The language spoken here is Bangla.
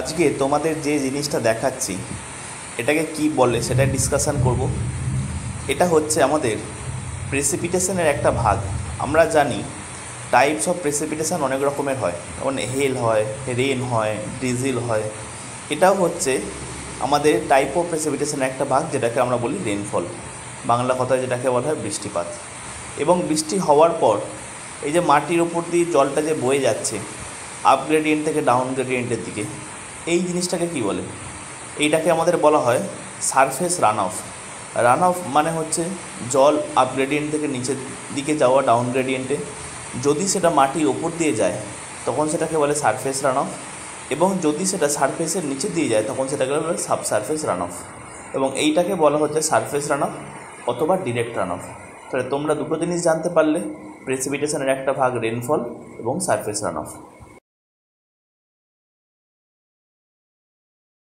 আজকে তোমাদের যে জিনিসটা দেখাচ্ছি, এটাকে কি বলে সেটা ডিসকাশন করব। এটা হচ্ছে আমাদের প্রেসিপিটেশনের একটা ভাগ। আমরা জানি টাইপস অফ প্রেসিপিটেশন অনেক রকমের হয়। যেমন হেল হয় রেন হয় ডিজিল হয়। এটাও হচ্ছে আমাদের টাইপ অফ প্রেসিপিটেশনের একটা ভাগ, যেটাকে আমরা বলি রেনফল বাংলা কথায় যেটাকে বলা হয় বৃষ্টিপাত। এবং বৃষ্টি হওয়ার পর এই যে মাটির ওপর দিয়ে জলটা যে বয়ে যাচ্ছে আপ গ্রেডিয়েন্ট থেকে ডাউন গ্রেডিয়েন্টের দিকে এই জিনিসটাকে কি বলে? এইটাকে আমাদের বলা হয় surface run off run off মানে হচ্ছে জল আপ গ্রেডিয়েন্ট থেকে নিচের দিকে যাওয়া ডাউন গ্রেডিয়েন্টে যদি সেটা মাটি ওপর দিয়ে যায়, তখন সেটাকে বলে সারফেস রান অফ এবং যদি সেটা সারফেসের নিচে দিয়ে যায়, তখন সেটাকে বলে সাব সারফেস রান অফ এবং এইটাকে বলা হচ্ছে সারফেস রান অফ অথবা ডিরেক্ট রান অফ তাহলে তোমরা দুটো জিনিস জানতে পারলে। প্রেসিপিটেশনের একটা ভাগ রেনফল এবং সারফেস রান অফ